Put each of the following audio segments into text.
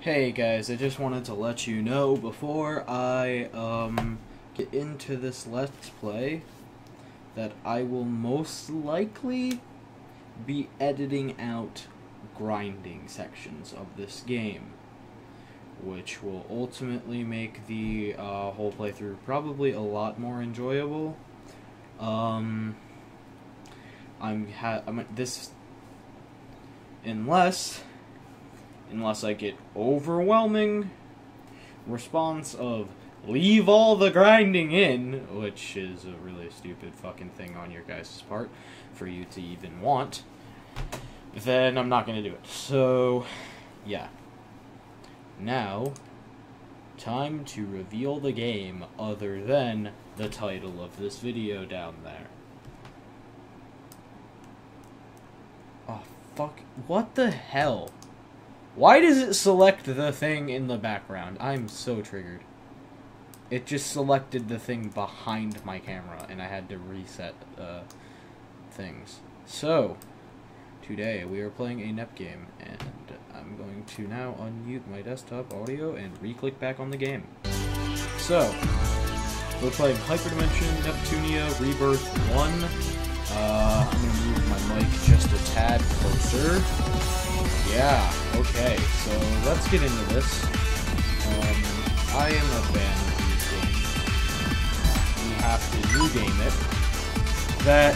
Hey guys, I just wanted to let you know before I um get into this let's play that I will most likely be editing out grinding sections of this game which will ultimately make the uh, whole playthrough probably a lot more enjoyable. Um I'm ha- I'm this unless unless I get overwhelming response of leave all the grinding in, which is a really stupid fucking thing on your guys' part for you to even want, then I'm not gonna do it. So, yeah. Now, time to reveal the game other than the title of this video down there. Oh, fuck. What the hell? Why does it select the thing in the background? I'm so triggered. It just selected the thing behind my camera, and I had to reset uh, things. So, today we are playing a NEP game, and I'm going to now unmute my desktop audio and re-click back on the game. So, we're playing Hyperdimension Neptunia Rebirth 1. Uh, My mic just a tad closer. Yeah, okay, so let's get into this. Um, I am a fan of these games. We have to new game it. That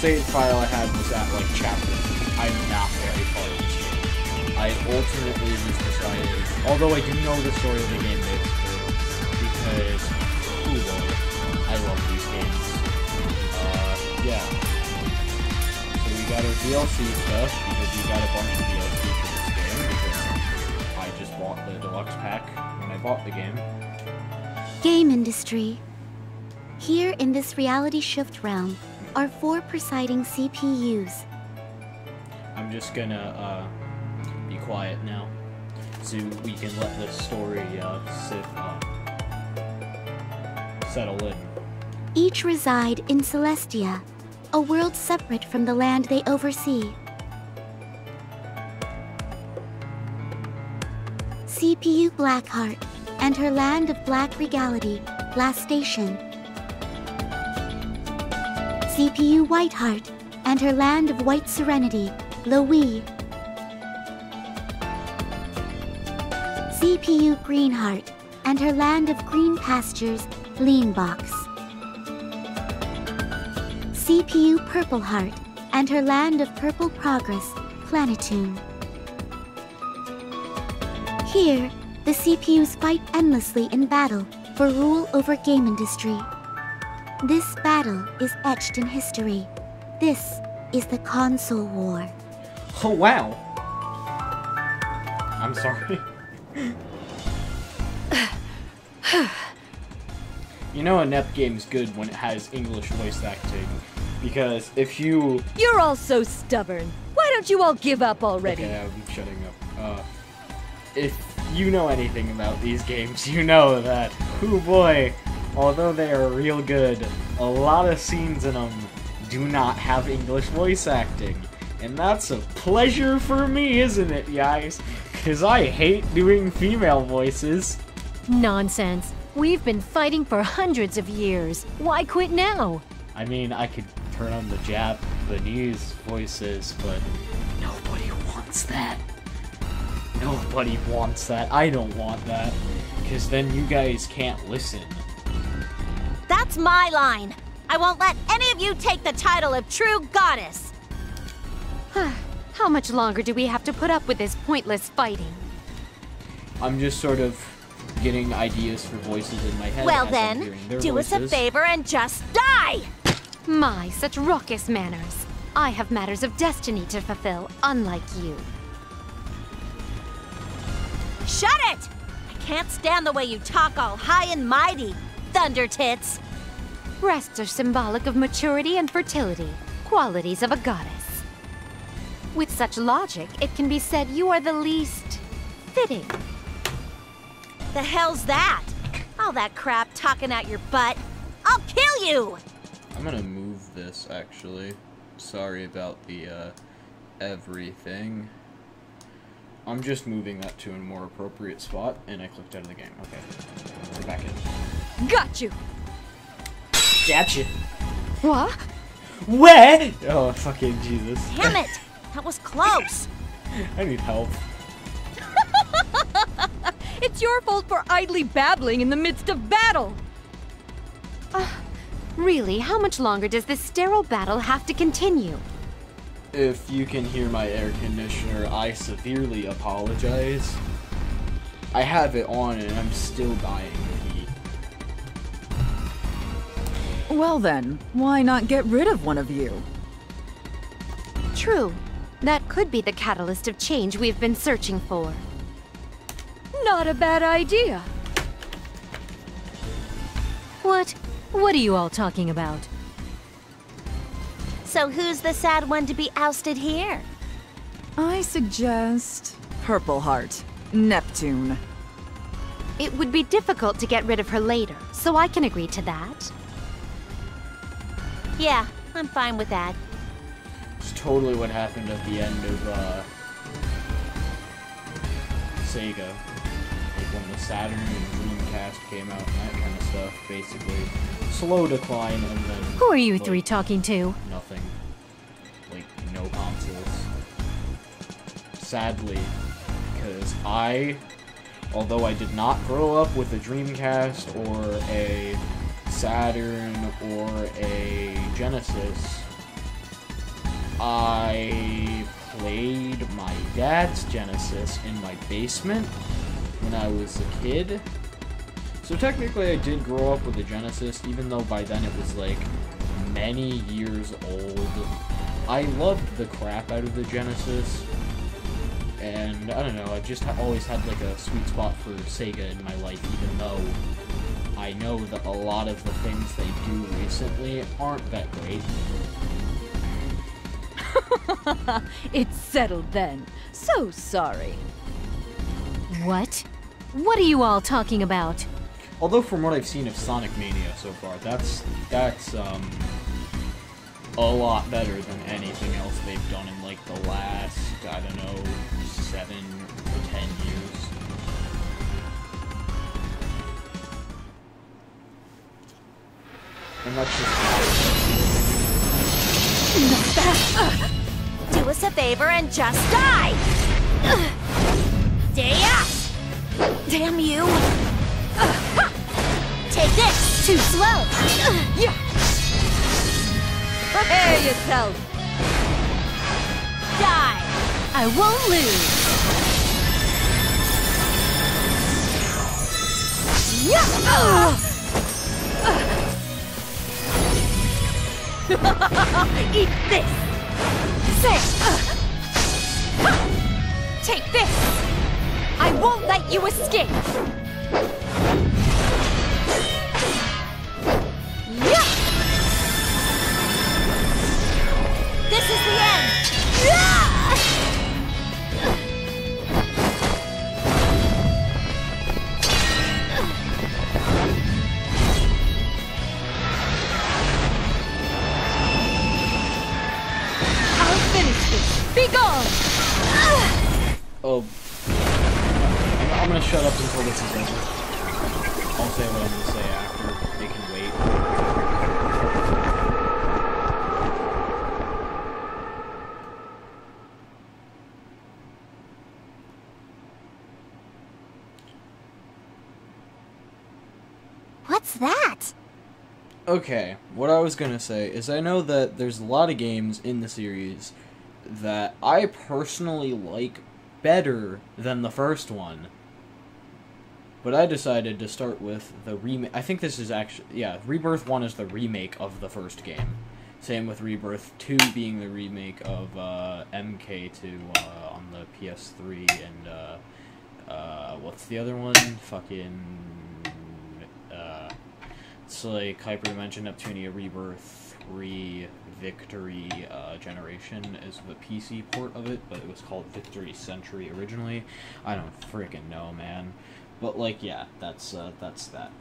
save file I had was at like chapter. I'm not very far in this game. I ultimately just decided, although I do know the story of the game because, ooh, boy, I love these games. Uh, yeah. So we got our DLC stuff, because we got a bunch of DLC for this game, because I just bought the deluxe pack when I bought the game. Gamindustri. Here in this reality shift realm are four presiding CPUs. I'm just gonna uh, be quiet now, so we can let the story uh, sit, uh, settle in. Each reside in Celestia, a world separate from the land they oversee. CPU Blackheart and her land of black regality, Lastation. CPU Whiteheart and her land of white serenity, Lowee. CPU Greenheart and her land of green pastures, Leanbox. CPU Purpleheart and her land of purple progress, Planeptune. Here, the CPUs fight endlessly in battle for rule over Gamindustri. This battle is etched in history. This is the console war. Oh wow! I'm sorry. you know a NEP game's good when it has English voice acting. Because if you... You're all so stubborn. Why don't you all give up already? Okay, I'm shutting up. Uh, if you know anything about these games, you know that, oh boy, although they are real good, a lot of scenes in them do not have English voice acting. And that's a pleasure for me, isn't it, guys? Because I hate doing female voices. Nonsense. We've been fighting for hundreds of years. Why quit now? I mean, I could turn on the Japanese voices, but nobody wants that. Nobody wants that. I don't want that. Because then you guys can't listen. That's my line. I won't let any of you take the title of true goddess. How much longer do we have to put up with this pointless fighting? I'm just sort of getting ideas for voices in my head. well as I'm then, hearing their do us a favor and just die! My, such raucous manners. I have matters of destiny to fulfill, unlike you. Shut it! I can't stand the way you talk all high and mighty, Thunder Tits. Breasts are symbolic of maturity and fertility, qualities of a goddess. With such logic, it can be said you are the least fitting. The hell's that? All that crap talking out your butt. I'll kill you! I'm gonna move this actually. Sorry about the uh, everything. I'm just moving that to a more appropriate spot, and I clicked out of the game. Okay, we're back in. Got you. Gotcha. What? Where? Oh, fucking Jesus. Damn it! That was close. I need help. It's your fault for idly babbling in the midst of battle. Uh, really, how much longer does this sterile battle have to continue? If you can hear my air conditioner, I severely apologize. I have it on and I'm still dying of heat. Well then, why not get rid of one of you? True. That could be the catalyst of change we've been searching for. Not a bad idea. What? What are you all talking about? So who's the sad one to be ousted here? I suggest Purple Heart, Neptune. It would be difficult to get rid of her later, so I can agree to that. Yeah, I'm fine with that. It's totally what happened at the end of uh, Sega. Like when the Saturn and Dreamcast came out and that kind of stuff. Basically, slow decline and then. Who are you like, three talking to? Nothing. Like no consoles. Sadly, because I, although I did not grow up with a Dreamcast or a Saturn or a Genesis, I played my dad's Genesis in my basement when I was a kid. So technically I did grow up with the Genesis, even though by then it was like many years old. I loved the crap out of the Genesis. And I don't know, I've just always had like a sweet spot for Sega in my life, even though I know that a lot of the things they do recently aren't that great. It's settled then. So sorry. What? What are you all talking about? Although from what I've seen of Sonic Mania so far, that's that's um a lot better than anything else they've done in like the last I don't know seven to ten years. And that's just Do us a favor and just die! Damn you! Too slow! Prepare yourself! Die! I won't lose! Yeah. Eat this! Say! Uh, take this! I won't let you escape! Be gone! oh I'm, gonna shut up until this is over. I'll say what I'm gonna say after. They can wait. What's that? Okay, what I was gonna say is I know that there's a lot of games in the series that I personally like better than the first one. But I decided to start with the remake. I think this is actually yeah, Rebirth 1 is the remake of the first game. Same with Rebirth 2 being the remake of uh, MK2 uh, on the PS3 and uh, uh, what's the other one? Fucking uh, it's like Hyperdimension Neptunia Rebirth 3 Victory uh, Generation is the PC port of it, but it was called Victory Century originally. I don't freaking know, man. But like, yeah, that's uh, that's that.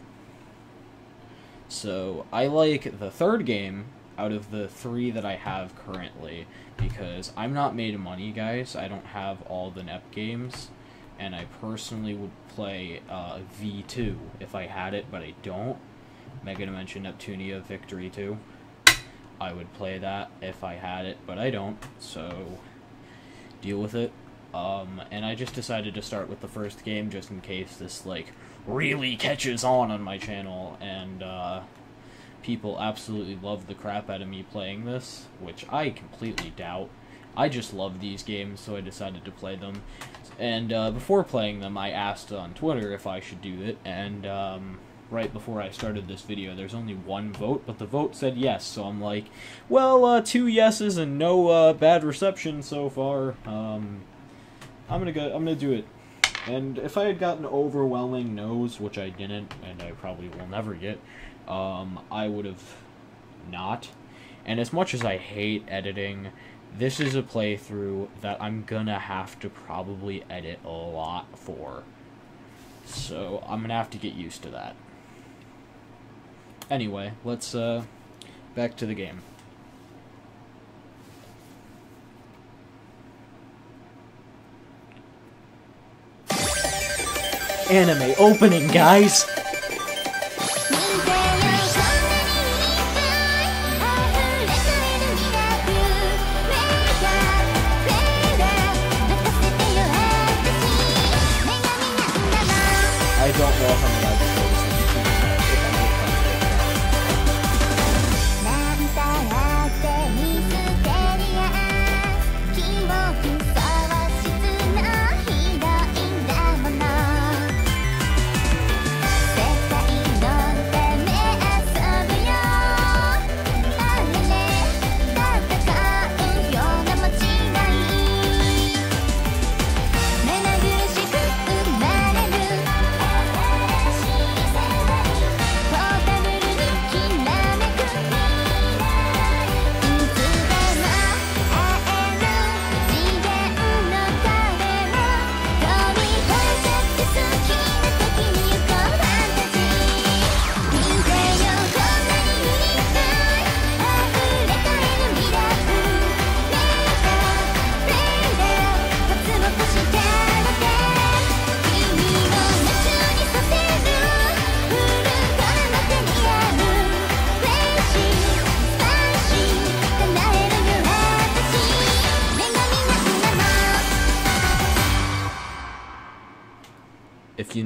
So I like the third game. out of the three that I have currently because I'm not made of money, guys. I don't have all the NEP games, and I personally would play uh, V2 if I had it, but I don't. Mega Dimension Neptunia Victory 2. I would play that if I had it, but I don't, so deal with it. Um, and I just decided to start with the first game just in case this, like, really catches on on my channel, and, uh, people absolutely love the crap out of me playing this, which I completely doubt. I just love these games, so I decided to play them. And uh, before playing them, I asked on Twitter if I should do it, and um, right before I started this video, there's only one vote, but the vote said yes, so I'm like, well, uh, two yeses and no uh, bad reception so far. Um, I'm gonna go. I'm gonna do it. And if I had gotten overwhelming no's, which I didn't, and I probably will never get, um, I would have not. And as much as I hate editing, this is a playthrough that I'm gonna have to probably edit a lot for. So I'm gonna have to get used to that. Anyway, let's uh back to the game. Anime opening, guys.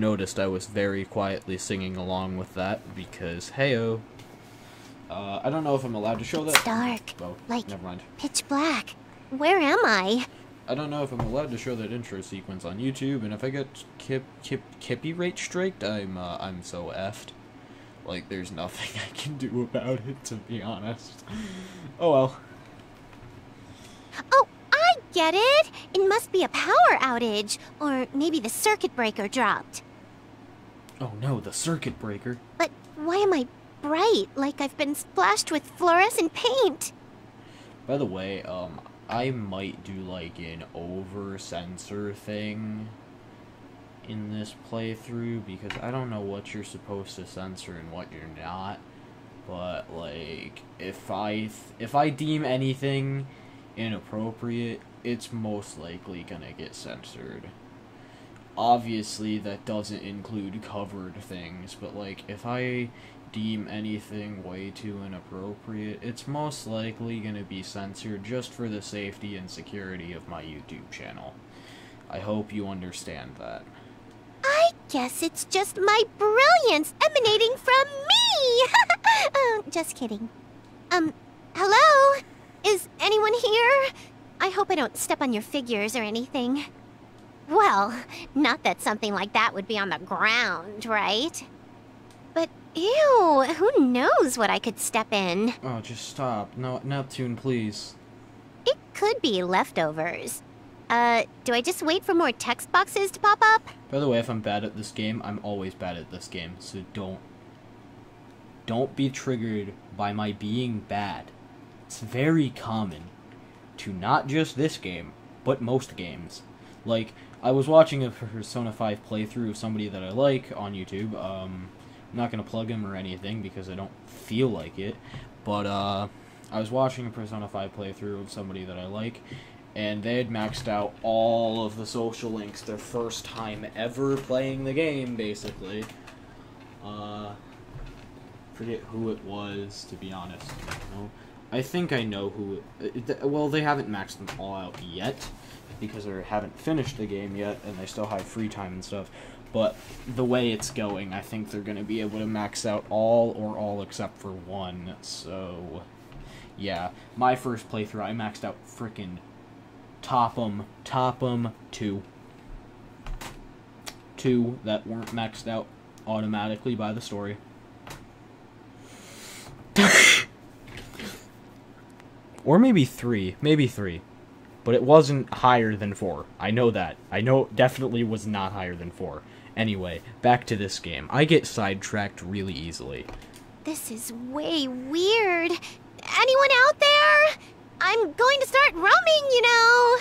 Noticed, I was very quietly singing along with that because, heyo. Uh, I don't know if I'm allowed to show that. It's dark. Oh, Like- never mind. Pitch black. Where am I? I don't know if I'm allowed to show that intro sequence on YouTube, and if I get kip kip kippy rate striked, I'm uh, I'm so effed. Like, there's nothing I can do about it, to be honest. Oh well. Oh, I get it. It must be a power outage. Or maybe the circuit breaker dropped. Oh no, the circuit breaker. But why am I bright like I've been splashed with fluorescent paint? By the way, um, I might do like an over censor thing in this playthrough because I don't know what you're supposed to censor and what you're not. But like, if I if I deem anything inappropriate, it's most likely gonna get censored. Obviously, that doesn't include covered things, but like, if I deem anything way too inappropriate, it's most likely going to be censored just for the safety and security of my YouTube channel. I hope you understand that. I guess it's just my brilliance emanating from me. uh, just kidding. Um, hello? Is anyone here? I hope I don't step on your figures or anything. Well, not that something like that would be on the ground, right? But ew, who knows what I could step in? Oh, just stop. No, Neptune, please. It could be leftovers. Uh, do I just wait for more text boxes to pop up? By the way, if I'm bad at this game, I'm always bad at this game, so don't. Don't be triggered by my being bad. It's very common to not just this game, but most games. Like, I was watching a Persona 5 playthrough of somebody that I like on YouTube. Um, I'm not gonna plug him or anything because I don't feel like it. But, uh, I was watching a Persona 5 playthrough of somebody that I like, and they had maxed out all of the social links their first time ever playing the game, basically. Uh, forget who it was, to be honest. Know? I think I know who. It, well, they haven't maxed them all out yet because they haven't finished the game yet, and they still have free time and stuff. But the way it's going, I think they're going to be able to max out all or all except for one. So, yeah, my first playthrough, I maxed out freaking top 'em, top 'em two. Two that weren't maxed out automatically by the story. or maybe three, maybe three. But it wasn't higher than four. I know that. I know it definitely was not higher than four. Anyway, back to this game. I get sidetracked really easily. This is way weird. Anyone out there? I'm going to start roaming, you know.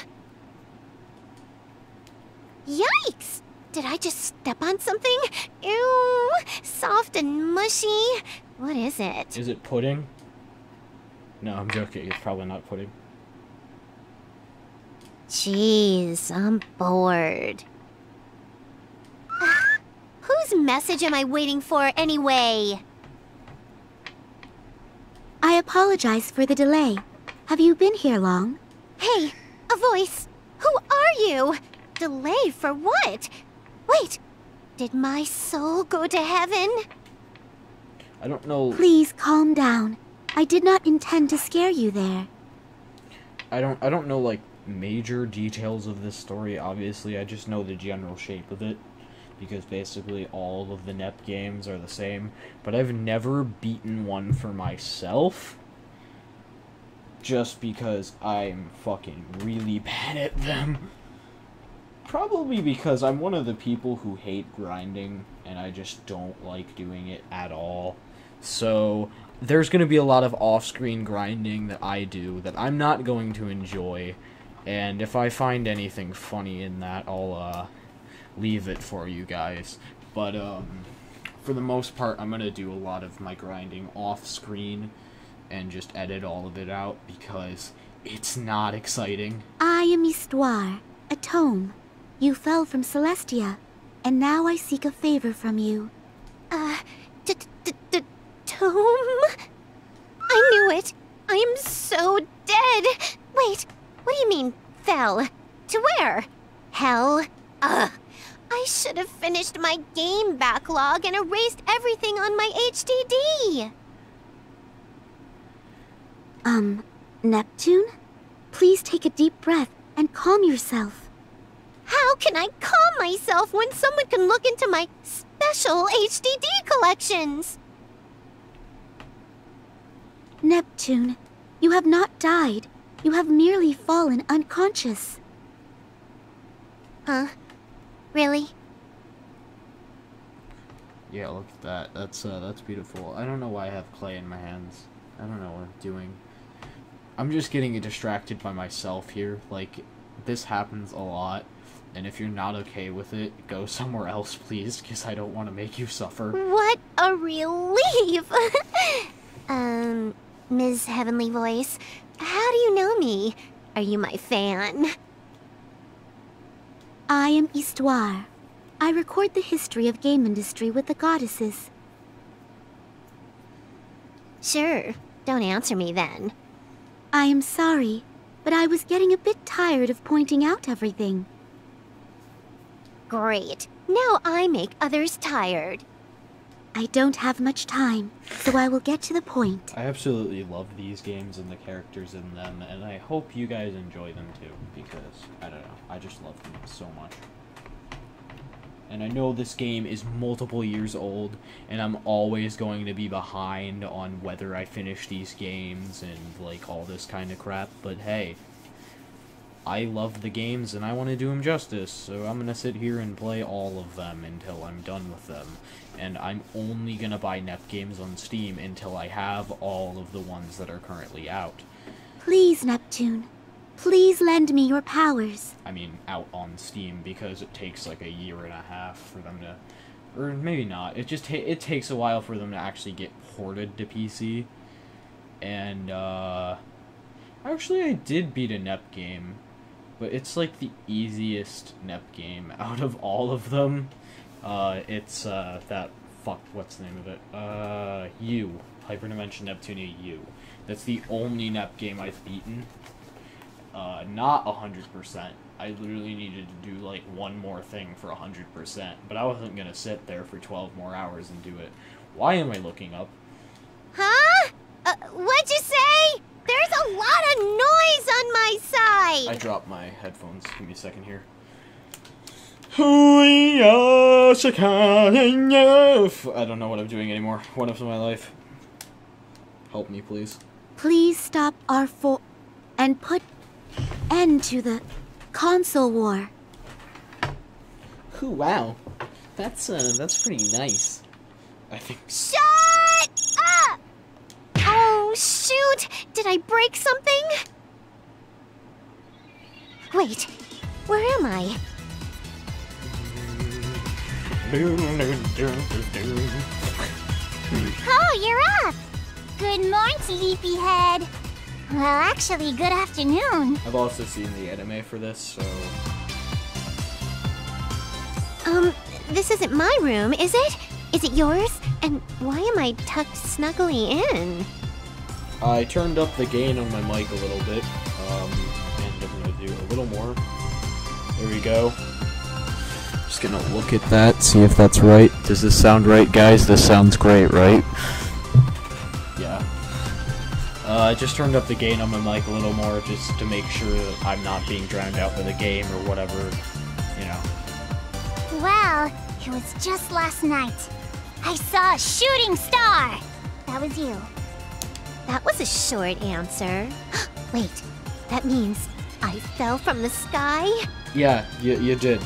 Yikes! Did I just step on something? Ew, soft and mushy. What is it? Is it pudding? No, I'm joking. It's probably not pudding. Jeez, I'm bored. Whose message am I waiting for anyway? I apologize for the delay. Have you been here long? Hey, a voice. Who are you? Delay for what? Wait, did my soul go to heaven? I don't know. Please calm down. I did not intend to scare you there. I don't. I don't know like major details of this story. Obviously, I just know the general shape of it because basically all of the NEP games are the same. But I've never beaten one for myself. Just because I'm fucking really bad at them. Probably because I'm one of the people who hate grinding and I just don't like doing it at all. So there's going to be a lot of off-screen grinding that I do that I'm not going to enjoy. And if I find anything funny in that, I'll uh, leave it for you guys. But um, for the most part, I'm going to do a lot of my grinding off-screen and just edit all of it out because it's not exciting. I am Histoire, a tome. You fell from Celestia, and now I seek a favor from you. Uh, t t t tome? I knew it. I am so dead. Wait, what do you mean, fell? To where? Hell? Ugh. I should have finished my game backlog and erased everything on my HDD. Um, Neptune? Please take a deep breath and calm yourself. How can I calm myself when someone can look into my special HDD collections? Neptune, you have not died. You have merely fallen unconscious. Huh? Really? Yeah, look at that. That's uh, that's beautiful. I don't know why I have clay in my hands. I don't know what I'm doing. I'm just getting distracted by myself here. Like, this happens a lot. And if you're not okay with it, go somewhere else, please, because I don't want to make you suffer. What a relief! um, Ms. Heavenly Voice, how do you know me? Are you my fan? I am Histoire. I record the history of Gamindustri with the goddesses. Sure. Don't answer me then. I am sorry, but I was getting a bit tired of pointing out everything. Great. Now I make others tired. I don't have much time, so I will get to the point. I absolutely love these games and the characters in them, and I hope you guys enjoy them too, because, I don't know, I just love them so much. And I know this game is multiple years old, and I'm always going to be behind on whether I finish these games and, like, all this kind of crap, but hey, I love the games and I want to do them justice, so I'm gonna sit here and play all of them until I'm done with them. And I'm only gonna buy NEP games on Steam until I have all of the ones that are currently out. Please, Neptune. Please lend me your powers. I mean, out on Steam because it takes like a year and a half for them to, or maybe not. It just ta it takes a while for them to actually get ported to PC. and uh, actually I did beat a NEP game, but it's like the easiest NEP game out of all of them. Uh, it's uh, that fuck. What's the name of it? Uh, U Hyperdimension Neptunia U. That's the only NEP game I've beaten. Uh, not hundred percent. I literally needed to do like one more thing for a hundred percent, but I wasn't gonna sit there for twelve more hours and do it. Why am I looking up? Huh? Uh, what'd you say? There's a lot of noise on my side. I dropped my headphones. Give me a second here. I don't know what I'm doing anymore. What up to my life? Help me, please. Please stop our for and put end to the console war. Ooh, wow. That's uh, that's pretty nice. I think. Shut up! Oh, shoot! Did I break something? Wait, where am I? Oh, you're up! Good morning, sleepyhead. Well, actually, good afternoon. I've also seen the anime for this, so Um, this isn't my room, is it? Is it yours? And why am I tucked snugly in? I turned up the gain on my mic a little bit, um, and I'm gonna do a little more. There we go. Just gonna look at that, see if that's right. Does this sound right, guys? This sounds great, right? Yeah. Uh, I just turned up the gain on my mic a little more, just to make sure that I'm not being drowned out by the game or whatever, you know. Well, it was just last night. I saw a shooting star. That was you. That was a short answer. Wait, that means I fell from the sky? Yeah, you, you did.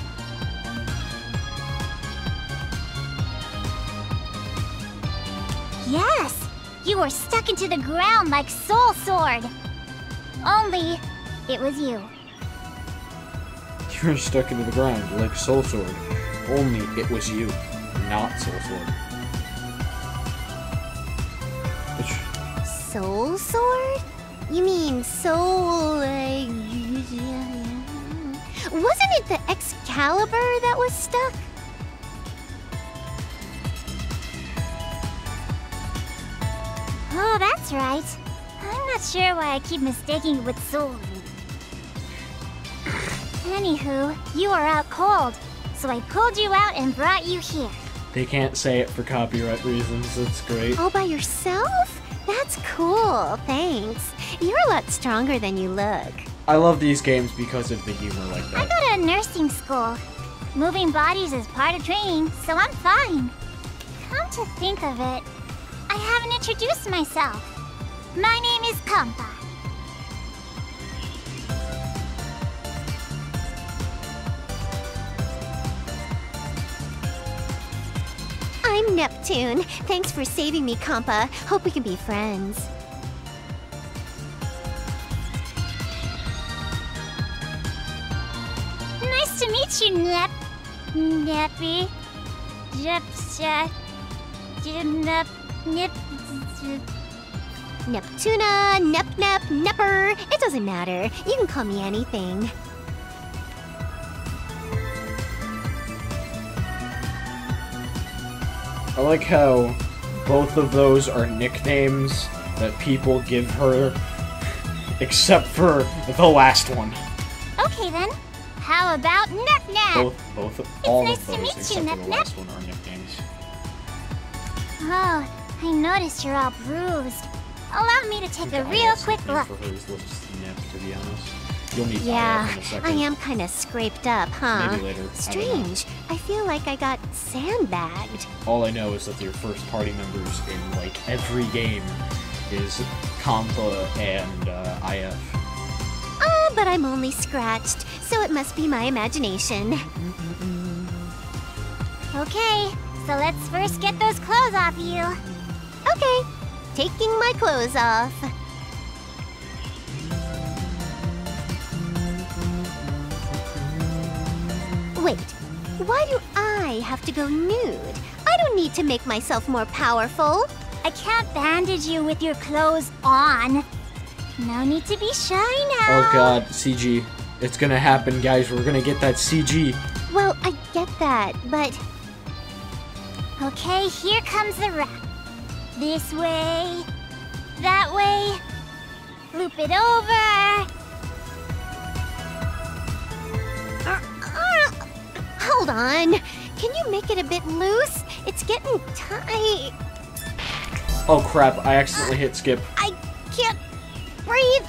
Yes, you were stuck into the ground like Soul Sword. Only, it was you. You were stuck into the ground like Soul Sword. Only it was you, not Soul Sword. Which, Soul sword? You mean soul? Uh, wasn't it the Excalibur that was stuck? Oh, that's right. I'm not sure why I keep mistaking it with Soul. Anywho, you are out cold, so I pulled you out and brought you here. they can't say it for copyright reasons. That's great. All by yourself? That's cool, thanks. You're a lot stronger than you look. I love these games because of the humor like that. I go to a nursing school. Moving bodies is part of training, so I'm fine. Come to think of it, I haven't introduced myself. My name is Compa. I'm Neptune. Thanks for saving me, Compa. Hope we can be friends. Nice to meet you, Nep. Neppy. Jepsha. Nep. Nip. Neptuna, Nep Nep, Nepper. It doesn't matter. You can call me anything. I like how both of those are nicknames that people give her, except for the last one. Okay then. How about Nep Nep? Both, both, all nice of those except for the last one are nicknames. Oh, I noticed you're all bruised. Allow me to take a real quick look. For her is just Nip, to be honest. You'll meet Yeah, IF in a. I am kind of scraped up, huh? Maybe later. I. Strange. I feel like I got sandbagged. All I know is that your first party members in like every game is Compa and uh, IF. Oh, but I'm only scratched, so it must be my imagination. Okay, so let's first get those clothes off you. Okay, taking my clothes off. Wait, why do I have to go nude? I don't need to make myself more powerful. I can't bandage you with your clothes on. No need to be shy now. Oh god, CG. It's gonna happen, guys. We're gonna get that CG. Well, I get that, but Okay, here comes the wrap. This way, that way. Loop it over. uh, uh, hold on. Can you make it a bit loose? It's getting tight. Oh crap, I accidentally hit skip. I can't breathe.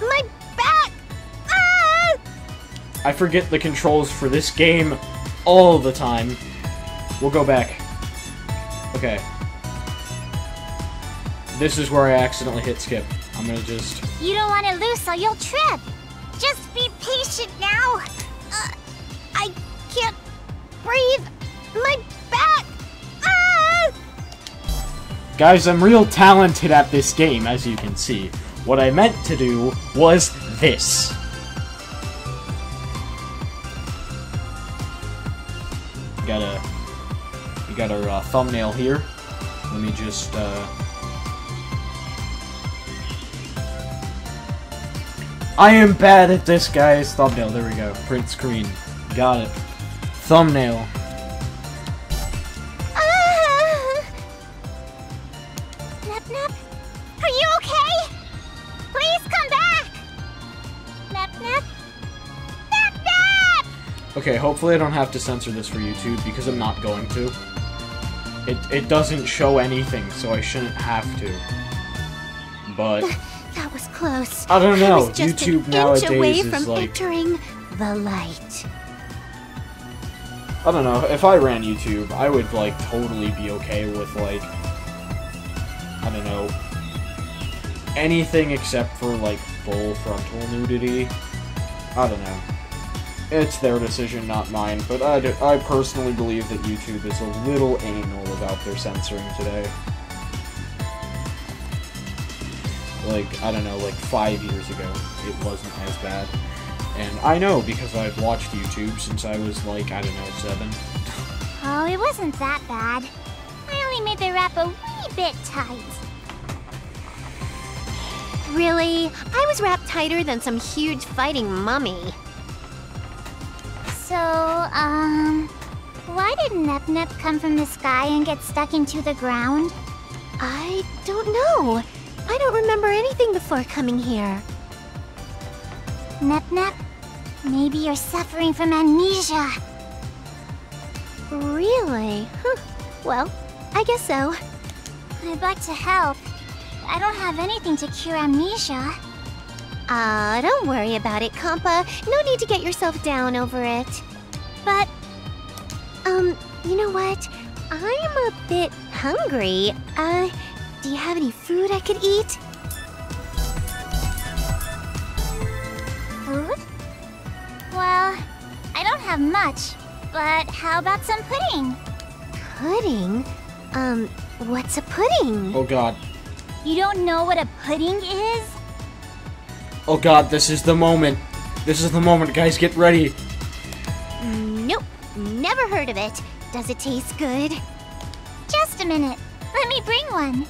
My back. Ah! I forget the controls for this game all the time. We'll go back. Okay. This is where I accidentally hit skip. I'm gonna just... You don't want to lose or you'll trip. Just be patient now. Uh, I can't breathe. My back. Ah! Guys, I'm real talented at this game, as you can see. What I meant to do was this. Got a... We got our uh, thumbnail here. Let me just, uh... I am bad at this, guys. Thumbnail, there we go. Print screen. Got it. Thumbnail. Okay, hopefully I don't have to censor this for YouTube, because I'm not going to. It, it doesn't show anything, so I shouldn't have to. But, That was close. I don't know, just YouTube nowadays away is like- entering the light. I don't know, if I ran YouTube, I would, like, totally be okay with, like, I don't know, anything except for, like, full frontal nudity. I don't know. It's their decision, not mine, but I, do, I personally believe that YouTube is a little anal about their censoring today. Like, I don't know, like five years ago, it wasn't as bad. And I know because I've watched YouTube since I was like, I don't know, seven. Oh, it wasn't that bad. I only made the wrap a wee bit tight. Really? I was wrapped tighter than some huge fighting mummy. So, um, why did Nep Nep come from the sky and get stuck into the ground? I don't know. I don't remember anything before coming here. Nep Nep, maybe you're suffering from amnesia. Really? Huh. Well, I guess so. I'd like to help. I don't have anything to cure amnesia. Ah, don't worry about it, Compa. No need to get yourself down over it. But, um, you know what? I'm a bit hungry. Uh, do you have any food I could eat? Food? Well, I don't have much, but how about some pudding? Pudding? Um, what's a pudding? Oh god. You don't know what a pudding is? Oh god, this is the moment. This is the moment, guys, get ready. Nope, never heard of it. Does it taste good? Just a minute. Let me bring one.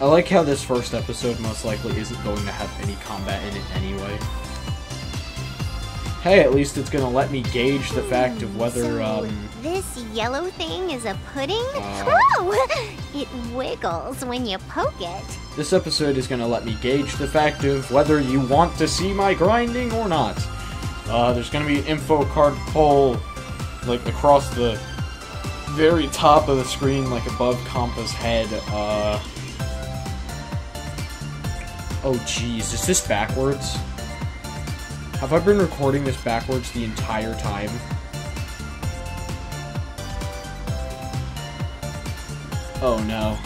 I like how this first episode most likely isn't going to have any combat in it anyway. Hey, at least it's gonna let me gauge the fact of whether, So, um... This yellow thing is a pudding? Uh. Whoa! It wiggles when you poke it. This episode is gonna let me gauge the fact of whether you want to see my grinding or not. Uh, there's gonna be an info card pull, like, across the very top of the screen, like above Compa's head, uh... Oh jeez, is this backwards? Have I been recording this backwards the entire time? Oh no.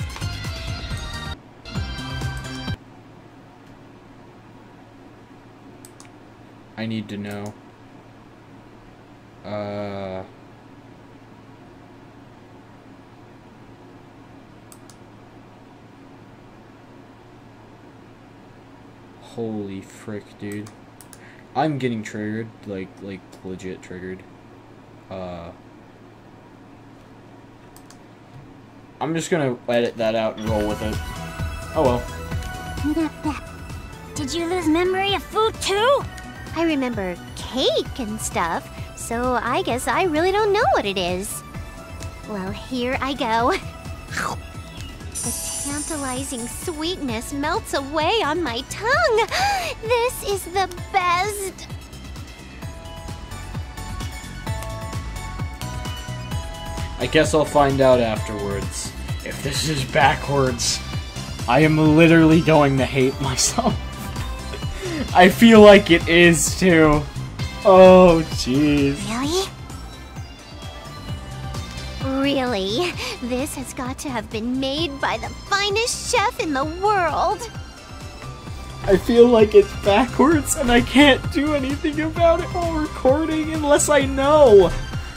I need to know. Uh... Holy frick, dude. I'm getting triggered, like, like, legit triggered. Uh... I'm just gonna edit that out and roll with it. Oh well. Nap nap. Did you lose memory of food too? I remember cake and stuff, so I guess I really don't know what it is. Well, here I go. Tantalizing sweetness melts away on my tongue. This is the best. I guess I'll find out afterwards. If this is backwards, I am literally going to hate myself. I feel like it is too. Oh, jeez. Really? Really? This has got to have been made by the finest chef in the world. I feel like it's backwards and I can't do anything about it while recording unless I know.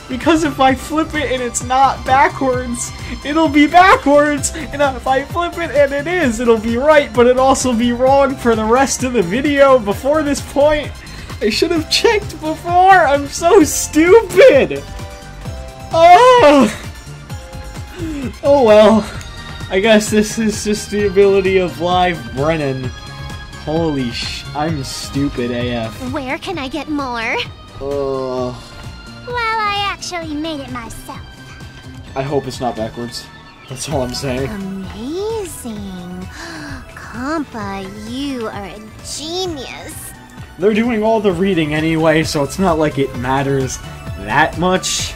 Because if I flip it and it's not backwards, it'll be backwards. And if I flip it and it is, it'll be right, but it'll also be wrong for the rest of the video before this point. I should have checked before. I'm so stupid. Oh. Oh well. I guess this is just the ability of live Brennan. Holy sh- I'm stupid AF. Where can I get more? Ugh. Well, I actually made it myself. I hope it's not backwards. That's all I'm saying. Amazing. Compa, you are a genius. They're doing all the reading anyway, so it's not like it matters that much.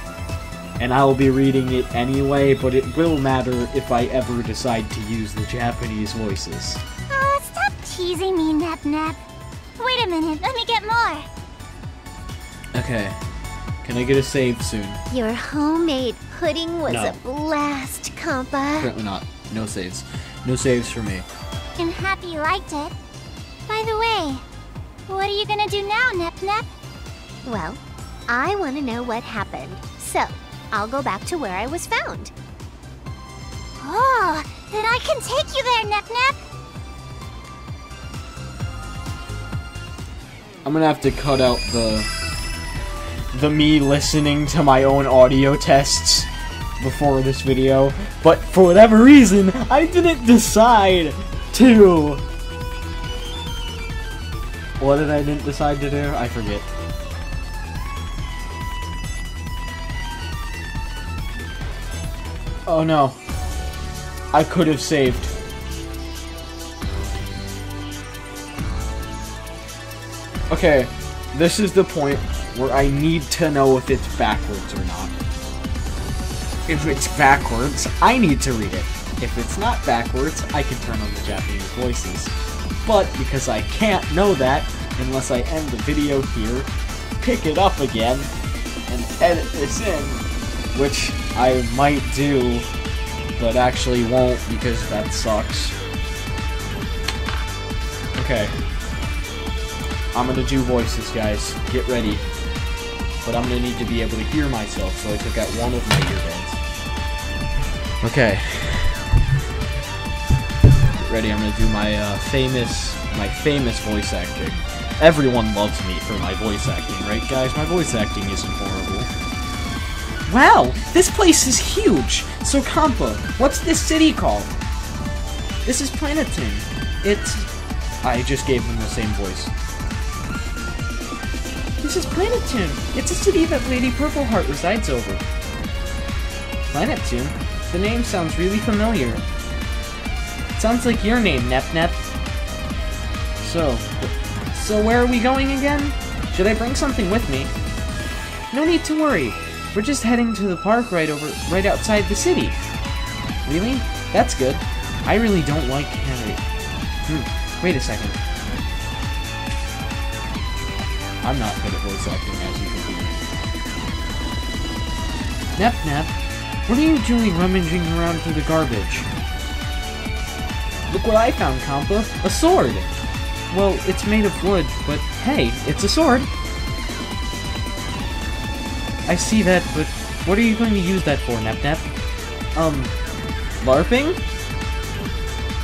And I'll be reading it anyway, but it will matter if I ever decide to use the Japanese voices. Oh, stop teasing me, Nep Nep. Wait a minute, let me get more. Okay. Can I get a save soon? Your homemade pudding was No. a blast, Compa. Apparently not. No saves. No saves for me. I'm happy you liked it. By the way, what are you gonna do now, Nep Nep? Well, I want to know what happened. So, I'll go back to where I was found. Oh, then I can take you there, Nep Nep. I'm gonna have to cut out the the me listening to my own audio tests before this video, but for whatever reason, I didn't decide to. What did I didn't decide to do? I forget. Oh no. I could have saved. Okay, this is the point where I need to know if it's backwards or not. If it's backwards, I need to read it. If it's not backwards, I can turn on the Japanese voices. But because I can't know that unless I end the video here, pick it up again, and edit this in, which I might do, but actually won't because that sucks. Okay. I'm gonna do voices, guys. Get ready. But I'm gonna need to be able to hear myself, so I took out one of my earbuds. Okay. Get ready, I'm gonna do my uh, famous, my famous voice acting. Everyone loves me for my voice acting, right guys? My voice acting isn't horrible. Wow, this place is huge! So Compa, what's this city called? This is Planeptune. It's... I just gave them the same voice. This is Planeptune. It's a city that Lady Purpleheart resides over. Planet? The name sounds really familiar. It sounds like your name, Nep Nep. So, so where are we going again? Should I bring something with me? No need to worry. We're just heading to the park right over, right outside the city. Really? That's good. I really don't like Harry. Hmm. Wait a second. I'm not good at voice acting, as you can see. Nep Nep, what are you doing rummaging around through the garbage? Look what I found, Compa. A sword! Well, it's made of wood, but hey, it's a sword! I see that, but what are you going to use that for, Nep Nep? Um, LARPing?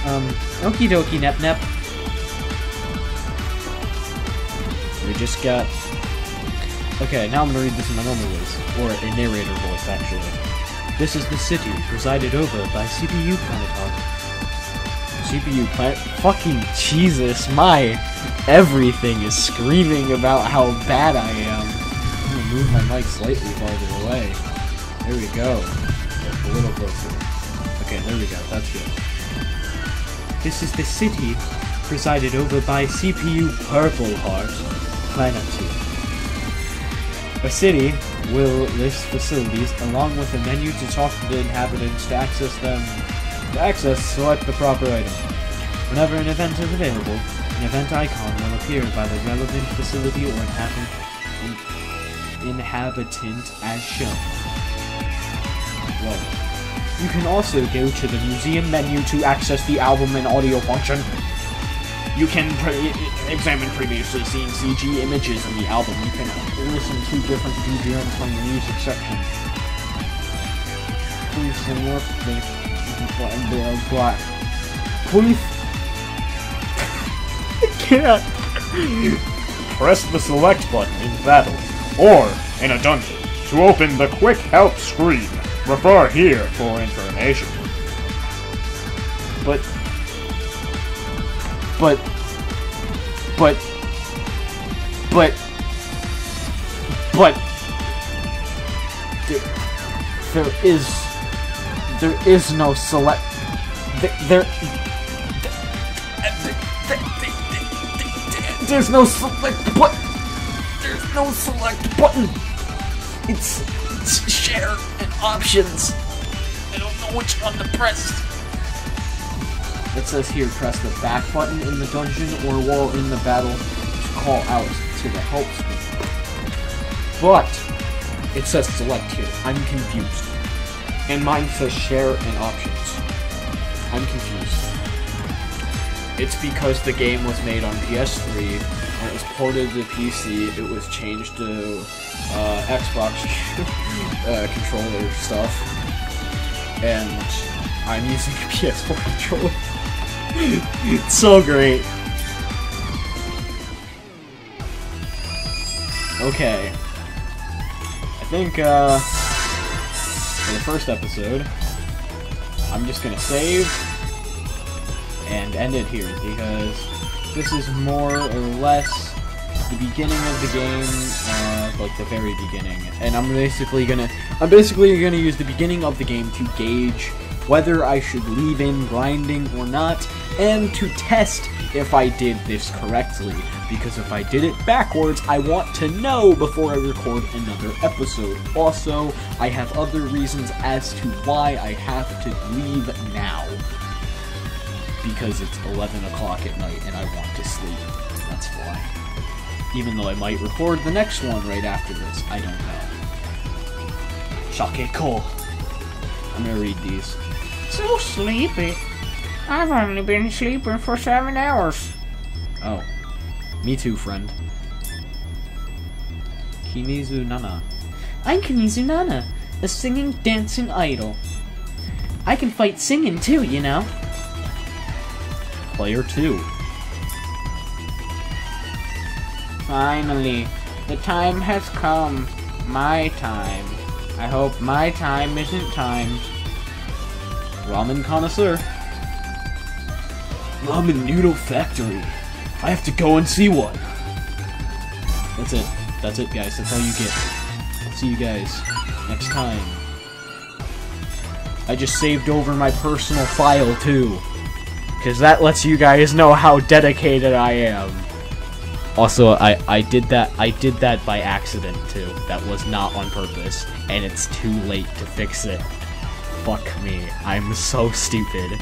Um, okie dokie, Nep Nep. We just got... Okay, now I'm gonna read this in my normal voice. Or a narrator voice, actually. This is the city presided over by CPU Planet CPU Planet. Fucking Jesus, my everything is screaming about how bad I am. Move my mic slightly farther away. There we go. A little closer. Okay, there we go. That's good. This is the city presided over by CPU Purple Heart, Planet 2. A city will list facilities along with a menu to talk to the inhabitants to access them. To access, select the proper item. Whenever an event is available, an event icon will appear by the relevant facility or inhabit- in- inhabitant as shown. Whoa. You can also go to the museum menu to access the album and audio function. You can pre- examine previously seen CG images in the album. You can listen to different BGMs from the music section. Please select the black. Please. I can't. Press the select button in battle or in a dungeon to open the quick help screen. Refer here for information. But. But. But. But. But. There, there is. There is no select. There. there there's no select button. No select button. It's, it's share and options. I don't know which one to press. It says here, press the back button in the dungeon or while in the battle to call out to the help. But, it says select here. I'm confused. And mine says share and options. I'm confused. It's because the game was made on PS3, when it was ported to PC, it was changed to uh, Xbox uh, controller stuff, and I'm using a PS4 controller. it's so great. Okay. I think, uh, for the first episode, I'm just gonna save and end it here because this is more or less the beginning of the game, uh, like the very beginning, and I'm basically gonna, I'm basically gonna use the beginning of the game to gauge whether I should leave in grinding or not, and to test if I did this correctly, because if I did it backwards, I want to know before I record another episode. Also, I have other reasons as to why I have to leave now because it's 11 o'clock at night and I want to sleep. That's why. Even though I might record the next one right after this, I don't know. Shake cool. I'm gonna read these. So sleepy. I've only been sleeping for seven hours. Oh. Me too, friend. Kimizu Nana. I'm Kimizu Nana, a singing, dancing idol. I can fight singing too, you know. Player 2. Finally, the time has come. My time. I hope my time isn't timed. Ramen connoisseur. Ramen noodle factory. I have to go and see one. That's it. That's it, guys. That's all you get. See you guys next time. I just saved over my personal file too. Because that lets you guys know how dedicated I am. Also, I, I did that I did that by accident too. That was not on purpose. And it's too late to fix it. Fuck me. I'm so stupid.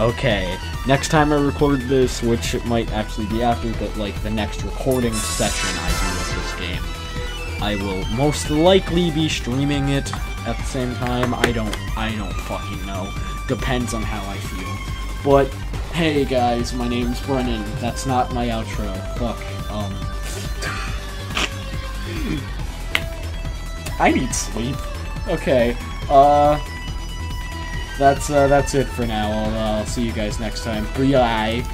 Okay, next time I record this, which it might actually be after, but like the next recording session I do of this game, I will most likely be streaming it at the same time. I don't, I don't fucking know. Depends on how I feel. But hey guys, my name's Brennan. That's not my outro. Fuck. Um. I need sleep. Okay. Uh. That's uh, that's it for now. I'll, uh, I'll see you guys next time. Bye.